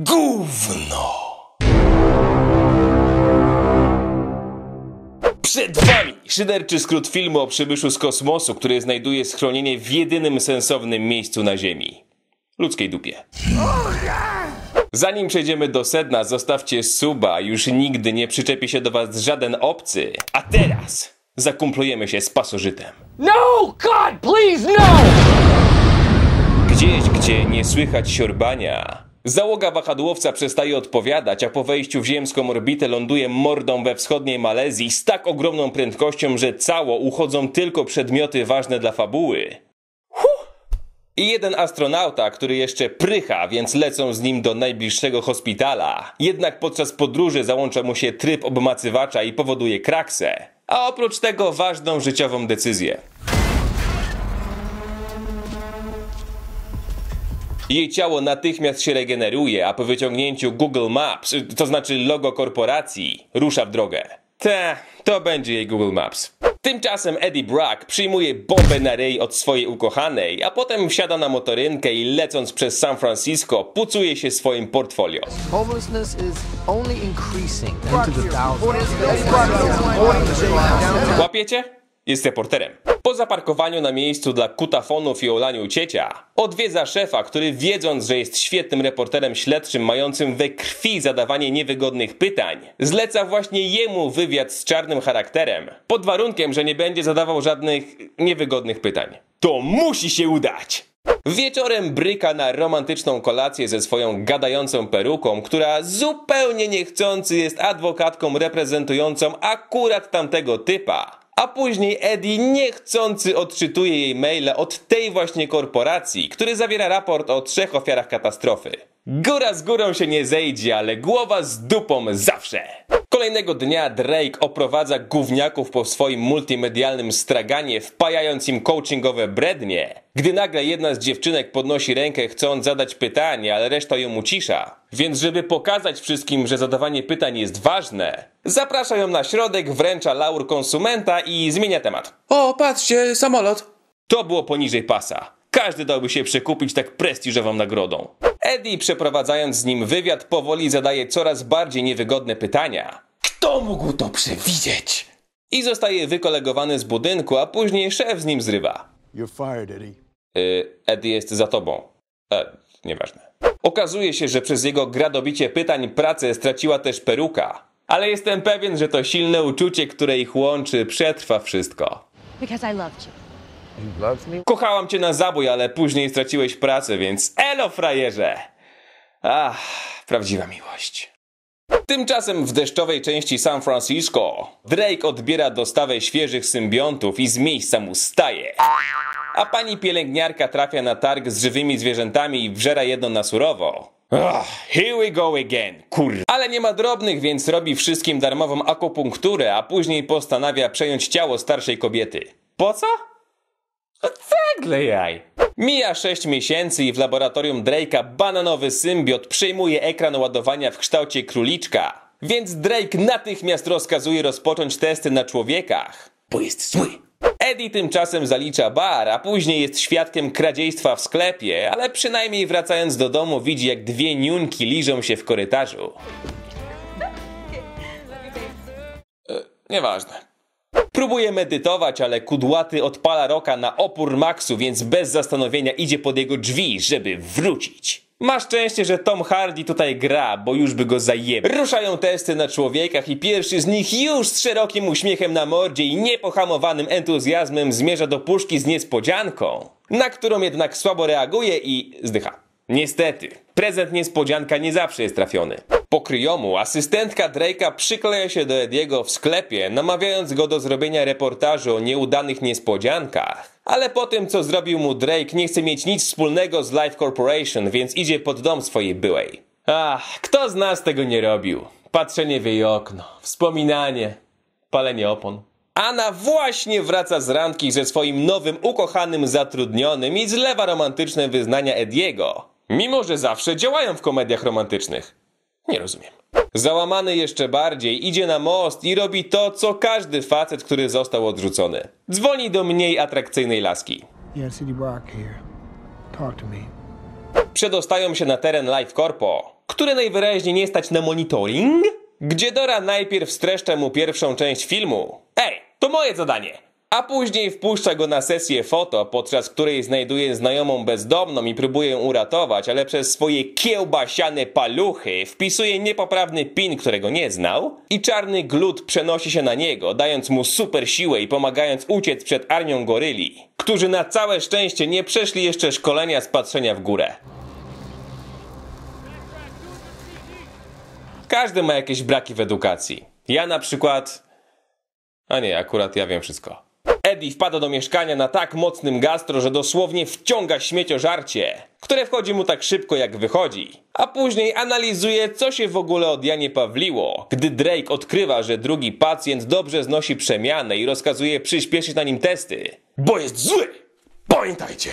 Gówno! Przed wami szyderczy skrót filmu o przybyszu z kosmosu, który znajduje schronienie w jedynym sensownym miejscu na Ziemi. Ludzkiej dupie. Zanim przejdziemy do sedna, zostawcie suba, już nigdy nie przyczepi się do was żaden obcy. A teraz zakumplujemy się z pasożytem. No! God, please, no! Gdzieś, gdzie nie słychać siorbania. Załoga wahadłowca przestaje odpowiadać, a po wejściu w ziemską orbitę ląduje mordą we wschodniej Malezji z tak ogromną prędkością, że cało uchodzą tylko przedmioty ważne dla fabuły. Huh! I jeden astronauta, który jeszcze prycha, więc lecą z nim do najbliższego hospitala. Jednak podczas podróży załącza mu się tryb obmacywacza i powoduje kraksę. A oprócz tego ważną życiową decyzję. Jej ciało natychmiast się regeneruje, a po wyciągnięciu Google Maps, to znaczy logo korporacji, rusza w drogę. Te, to będzie jej Google Maps. Tymczasem Eddie Brack przyjmuje bombę na ryj od swojej ukochanej, a potem wsiada na motorynkę i lecąc przez San Francisco pucuje się swoim portfolio. Homelessness is only increasing into the thousands. Łapiecie? Jest reporterem. Po zaparkowaniu na miejscu dla kutafonów i olaniu ciecia, odwiedza szefa, który wiedząc, że jest świetnym reporterem śledczym mającym we krwi zadawanie niewygodnych pytań, zleca właśnie jemu wywiad z czarnym charakterem, pod warunkiem, że nie będzie zadawał żadnych niewygodnych pytań. To musi się udać! Wieczorem bryka na romantyczną kolację ze swoją gadającą peruką, która zupełnie niechcący jest adwokatką reprezentującą akurat tamtego typa. A później Eddie niechcący odczytuje jej maile od tej właśnie korporacji, który zawiera raport o trzech ofiarach katastrofy. Góra z górą się nie zejdzie, ale głowa z dupą zawsze. Kolejnego dnia Drake oprowadza gówniaków po swoim multimedialnym straganie, wpajając im coachingowe brednie, gdy nagle jedna z dziewczynek podnosi rękę chcąc zadać pytanie, ale reszta ją ucisza. Więc żeby pokazać wszystkim, że zadawanie pytań jest ważne, zaprasza ją na środek, wręcza laur konsumenta i zmienia temat. O, patrzcie, samolot. To było poniżej pasa. Każdy dałby się przekupić tak prestiżową nagrodą. Eddie, przeprowadzając z nim wywiad, powoli zadaje coraz bardziej niewygodne pytania. Kto mógł to przewidzieć? I zostaje wykolegowany z budynku, a później szef z nim zrywa. You're fired, Eddie. Y, Eddie jest za tobą. E, nieważne. Okazuje się, że przez jego gradobicie pytań pracę straciła też peruka. Ale jestem pewien, że to silne uczucie, które ich łączy, przetrwa wszystko. Because I loved you. Kochałam cię na zabój, ale później straciłeś pracę, więc elo frajerze! Ach, prawdziwa miłość. Tymczasem w deszczowej części San Francisco Drake odbiera dostawę świeżych symbiontów i z miejsca mu staje. A pani pielęgniarka trafia na targ z żywymi zwierzętami i wżera jedno na surowo. Ugh, here we go again, kur... Ale nie ma drobnych, więc robi wszystkim darmową akupunkturę, a później postanawia przejąć ciało starszej kobiety. Po co? Cegle jaj. Mija 6 miesięcy i w laboratorium Drake'a bananowy symbiot przejmuje ekran ładowania w kształcie króliczka. Więc Drake natychmiast rozkazuje rozpocząć testy na człowiekach, bo jest zły. Eddie tymczasem zalicza bar, a później jest świadkiem kradziejstwa w sklepie, ale przynajmniej wracając do domu widzi jak dwie niunki liżą się w korytarzu. E, nieważne. Próbuje medytować, ale kudłaty odpala roka na opór maksu, więc bez zastanowienia idzie pod jego drzwi, żeby wrócić. Ma szczęście, że Tom Hardy tutaj gra, bo już by go zajebał. Ruszają testy na człowiekach i pierwszy z nich już z szerokim uśmiechem na mordzie i niepohamowanym entuzjazmem zmierza do puszki z niespodzianką, na którą jednak słabo reaguje i zdycha. Niestety, prezent niespodzianka nie zawsze jest trafiony. Po kryjomu asystentka Drake'a przykleja się do Ediego w sklepie, namawiając go do zrobienia reportażu o nieudanych niespodziankach. Ale po tym, co zrobił mu Drake, nie chce mieć nic wspólnego z Life Corporation, więc idzie pod dom swojej byłej. Ach, kto z nas tego nie robił? Patrzenie w jej okno, wspominanie, palenie opon. Anna właśnie wraca z randki ze swoim nowym ukochanym zatrudnionym i zlewa romantyczne wyznania Ediego. Mimo, że zawsze działają w komediach romantycznych. Nie rozumiem. Załamany jeszcze bardziej, idzie na most i robi to, co każdy facet, który został odrzucony. Dzwoni do mniej atrakcyjnej laski. Przedostają się na teren Life Corpo, które najwyraźniej nie stać na monitoring, gdzie Dora najpierw streszcza mu pierwszą część filmu. Ej, to moje zadanie! A później wpuszcza go na sesję foto, podczas której znajduje znajomą bezdomną i próbuje ją uratować, ale przez swoje kiełbasiane paluchy wpisuje niepoprawny pin, którego nie znał i czarny glut przenosi się na niego, dając mu super siłę i pomagając uciec przed armią goryli, którzy na całe szczęście nie przeszli jeszcze szkolenia z patrzenia w górę. Każdy ma jakieś braki w edukacji. Ja na przykład... A nie, akurat ja wiem wszystko. Eddie wpada do mieszkania na tak mocnym gastro, że dosłownie wciąga śmieciożarcie, które wchodzi mu tak szybko jak wychodzi. A później analizuje, co się w ogóle od Janie Pawliło, gdy Drake odkrywa, że drugi pacjent dobrze znosi przemianę i rozkazuje przyspieszyć na nim testy. Bo jest zły! Pamiętajcie!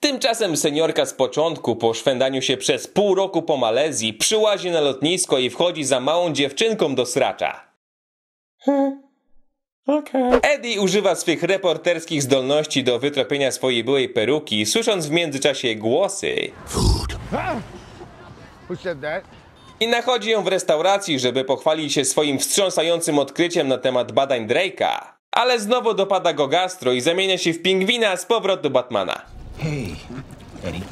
Tymczasem seniorka z początku, po szwendaniu się przez pół roku po Malezji, przyłazi na lotnisko i wchodzi za małą dziewczynką do sracza. Okay. Eddie używa swych reporterskich zdolności do wytropienia swojej byłej peruki, słysząc w międzyczasie głosy. Who said that? I nachodzi ją w restauracji, żeby pochwalić się swoim wstrząsającym odkryciem na temat badań Drake'a. Ale znowu dopada go gastro i zamienia się w pingwina z powrotu Batmana. Hey, Eddie.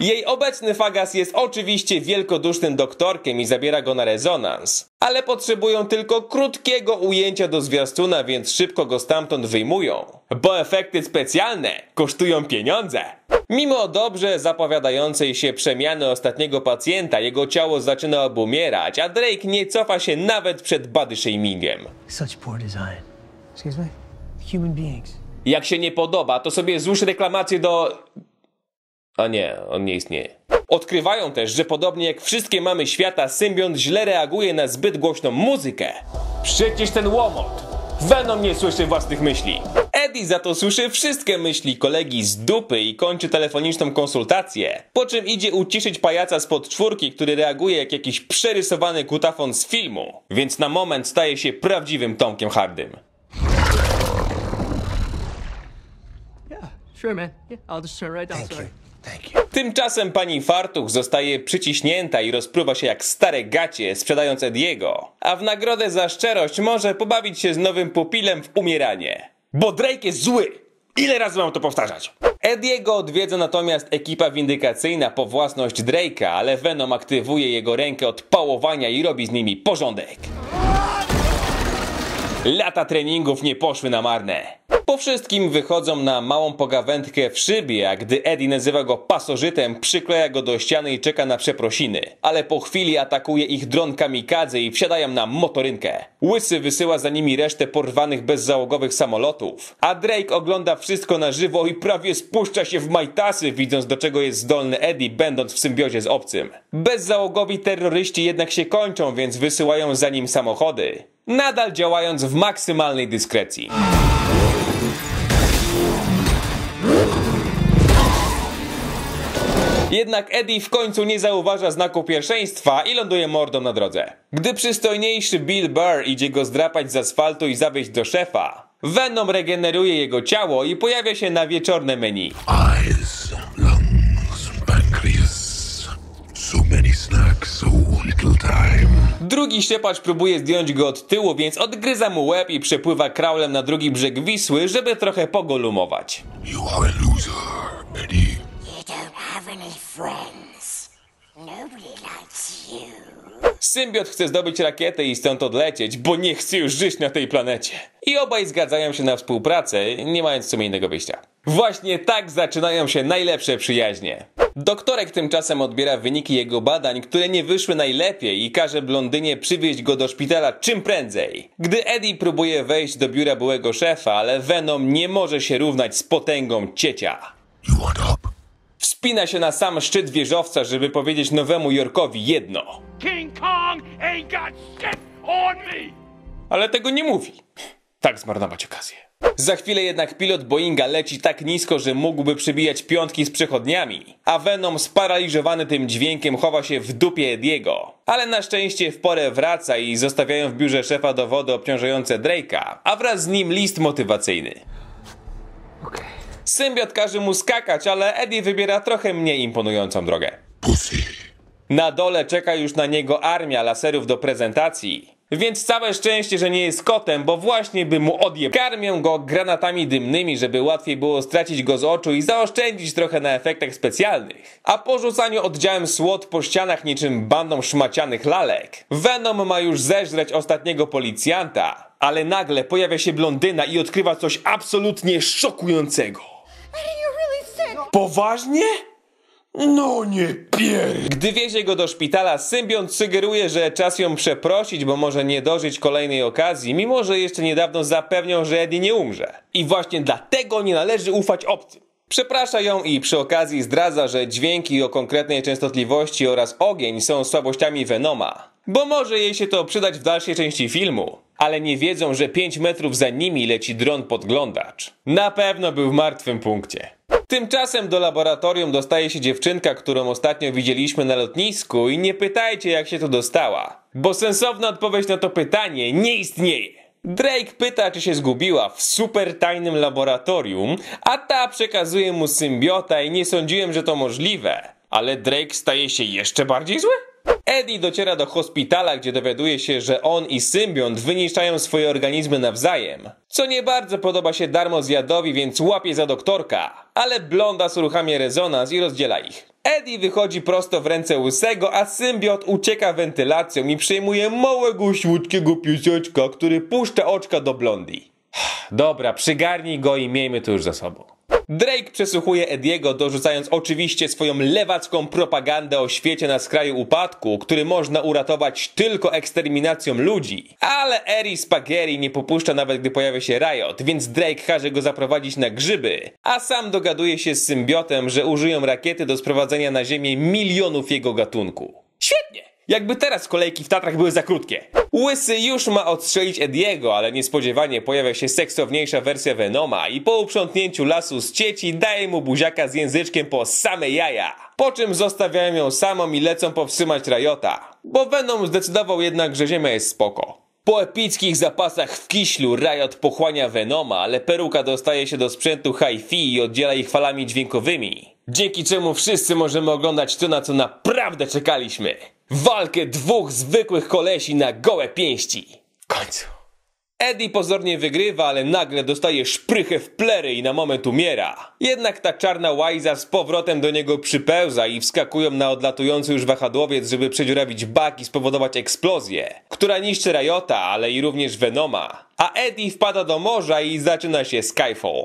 Jej obecny fagas jest oczywiście wielkodusznym doktorkiem i zabiera go na rezonans, ale potrzebują tylko krótkiego ujęcia do zwiastuna, więc szybko go stamtąd wyjmują, bo efekty specjalne kosztują pieniądze. Mimo dobrze zapowiadającej się przemiany ostatniego pacjenta, jego ciało zaczyna obumierać, a Drake nie cofa się nawet przed body shamingiem. Such poor design. Excuse me? Human beings. Jak się nie podoba, to sobie złóż reklamację do a nie, on nie istnieje. Odkrywają też, że podobnie jak wszystkie mamy świata, symbiont źle reaguje na zbyt głośną muzykę. Przecież ten łomot! Venom nie słyszy własnych myśli. Eddie za to słyszy wszystkie myśli kolegi z dupy i kończy telefoniczną konsultację, po czym idzie uciszyć pajaca spod czwórki, który reaguje jak jakiś przerysowany kutafon z filmu, więc na moment staje się prawdziwym Tomkiem Hardym. Yeah, sure, man. Yeah, I'll just turn right down. Thank sorry. Tymczasem pani Fartuch zostaje przyciśnięta i rozpruwa się jak stare gacie, sprzedając Ediego. A w nagrodę za szczerość może pobawić się z nowym pupilem w umieranie. Bo Drake jest zły! Ile razy mam to powtarzać? Ediego odwiedza natomiast ekipa windykacyjna po własność Drake'a, ale Venom aktywuje jego rękę od pałowania i robi z nimi porządek. Lata treningów nie poszły na marne. Po wszystkim wychodzą na małą pogawędkę w szybie, a gdy Eddie nazywa go pasożytem, przykleja go do ściany i czeka na przeprosiny. Ale po chwili atakuje ich dron kamikadze i wsiadają na motorynkę. Łysy wysyła za nimi resztę porwanych bezzałogowych samolotów. A Drake ogląda wszystko na żywo i prawie spuszcza się w majtasy, widząc do czego jest zdolny Eddie, będąc w symbiozie z obcym. Bezzałogowi terroryści jednak się kończą, więc wysyłają za nim samochody. Nadal działając w maksymalnej dyskrecji. Jednak Eddie w końcu nie zauważa znaku pierwszeństwa i ląduje mordą na drodze. Gdy przystojniejszy Bill Burr idzie go zdrapać z asfaltu i zawieźć do szefa, Venom regeneruje jego ciało i pojawia się na wieczorne menu. Eyes, lungs, pancreas. So many snacks, so little time. Drugi siepacz próbuje zdjąć go od tyłu, więc odgryza mu łeb i przepływa kraulem na drugi brzeg Wisły, żeby trochę pogolumować. You are a loser, Eddie. Symbiot chce zdobyć rakietę i stąd odlecieć, bo nie chce już żyć na tej planecie. I obaj zgadzają się na współpracę, nie mając w sumie innego wyjścia. Właśnie tak zaczynają się najlepsze przyjaźnie. Doktorek tymczasem odbiera wyniki jego badań, które nie wyszły najlepiej i każe blondynie przywieźć go do szpitala czym prędzej. Gdy Eddie próbuje wejść do biura byłego szefa, ale Venom nie może się równać z potęgą ciecia. You want up? Wspina się na sam szczyt wieżowca, żeby powiedzieć Nowemu Jorkowi jedno. King Kong ain't got shit on me! ale tego nie mówi. Tak zmarnować okazję. Za chwilę jednak pilot Boeinga leci tak nisko, że mógłby przybijać piątki z przechodniami, a Venom sparaliżowany tym dźwiękiem chowa się w dupie Ediego. Ale na szczęście w porę wraca i zostawiają w biurze szefa dowody obciążające Drake'a, a wraz z nim list motywacyjny. Symbiot każe mu skakać, ale Eddie wybiera trochę mniej imponującą drogę. Pussy. Na dole czeka już na niego armia laserów do prezentacji. Więc całe szczęście, że nie jest kotem, bo właśnie by mu odjeb. Karmią go granatami dymnymi, żeby łatwiej było stracić go z oczu i zaoszczędzić trochę na efektach specjalnych. A po rzucaniu oddziałem SWAT po ścianach niczym bandą szmacianych lalek, Venom ma już zeżreć ostatniego policjanta. Ale nagle pojawia się blondyna i odkrywa coś absolutnie szokującego. Poważnie? No nie pier... Gdy wiezie go do szpitala, symbiont sugeruje, że czas ją przeprosić, bo może nie dożyć kolejnej okazji, mimo że jeszcze niedawno zapewniał, że Eddie nie umrze. I właśnie dlatego nie należy ufać obcym. Przeprasza ją i przy okazji zdradza, że dźwięki o konkretnej częstotliwości oraz ogień są słabościami Venoma. Bo może jej się to przydać w dalszej części filmu. Ale nie wiedzą, że 5 metrów za nimi leci dron podglądacz. Na pewno był w martwym punkcie. Tymczasem do laboratorium dostaje się dziewczynka, którą ostatnio widzieliśmy na lotnisku i nie pytajcie jak się tu dostała. Bo sensowna odpowiedź na to pytanie nie istnieje. Drake pyta, czy się zgubiła w super tajnym laboratorium, a ta przekazuje mu symbiota i nie sądziłem, że to możliwe. Ale Drake staje się jeszcze bardziej zły? Eddie dociera do hospitala, gdzie dowiaduje się, że on i symbiont wyniszczają swoje organizmy nawzajem. Co nie bardzo podoba się darmozjadowi, więc łapie za doktorka. Ale Blondas uruchamia rezonans i rozdziela ich. Eddie wychodzi prosto w ręce łysego, a symbiot ucieka wentylacją i przejmuje małego, słodkiego pieseczka, który puszcza oczka do blondi. Dobra, przygarnij go i miejmy to już za sobą. Drake przesłuchuje Ediego, dorzucając oczywiście swoją lewacką propagandę o świecie na skraju upadku, który można uratować tylko eksterminacją ludzi. Ale Eri Spaghetti nie popuszcza nawet gdy pojawia się Riot, więc Drake każe go zaprowadzić na grzyby, a sam dogaduje się z symbiotem, że użyją rakiety do sprowadzenia na ziemię milionów jego gatunku. Jakby teraz kolejki w Tatrach były za krótkie. Łysy już ma odstrzelić Ediego, ale niespodziewanie pojawia się seksowniejsza wersja Venoma i po uprzątnięciu lasu z cieci daje mu buziaka z języczkiem po same jaja. Po czym zostawiają ją samą i lecą powstrzymać Riota. Bo Venom zdecydował jednak, że ziemia jest spoko. Po epickich zapasach w kiślu Riot pochłania Venoma, ale peruka dostaje się do sprzętu hi-fi i oddziela ich falami dźwiękowymi. Dzięki czemu wszyscy możemy oglądać to, na co naprawdę czekaliśmy. Walkę dwóch zwykłych kolesi na gołe pięści. W końcu. Eddie pozornie wygrywa, ale nagle dostaje szprychę w plery i na moment umiera. Jednak ta czarna łajza z powrotem do niego przypełza i wskakują na odlatujący już wahadłowiec, żeby przedziurawić bak i spowodować eksplozję, która niszczy Riota, ale i również Venoma. A Eddie wpada do morza i zaczyna się Skyfall.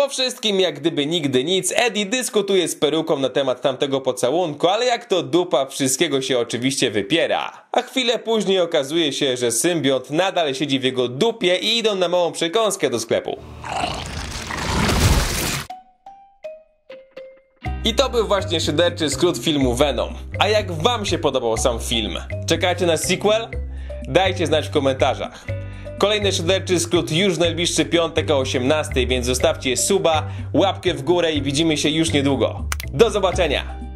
Po wszystkim, jak gdyby nigdy nic, Eddie dyskutuje z peruką na temat tamtego pocałunku, ale jak to dupa, wszystkiego się oczywiście wypiera. A chwilę później okazuje się, że symbiot nadal siedzi w jego dupie i idą na małą przekąskę do sklepu. I to był właśnie szyderczy skrót filmu Venom. A jak wam się podobał sam film? Czekacie na sequel? Dajcie znać w komentarzach. Kolejny szyderczy skrót już najbliższy piątek o 18, więc zostawcie suba, łapkę w górę i widzimy się już niedługo. Do zobaczenia!